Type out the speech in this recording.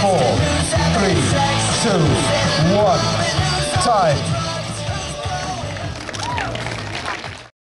four, three, two, one, time.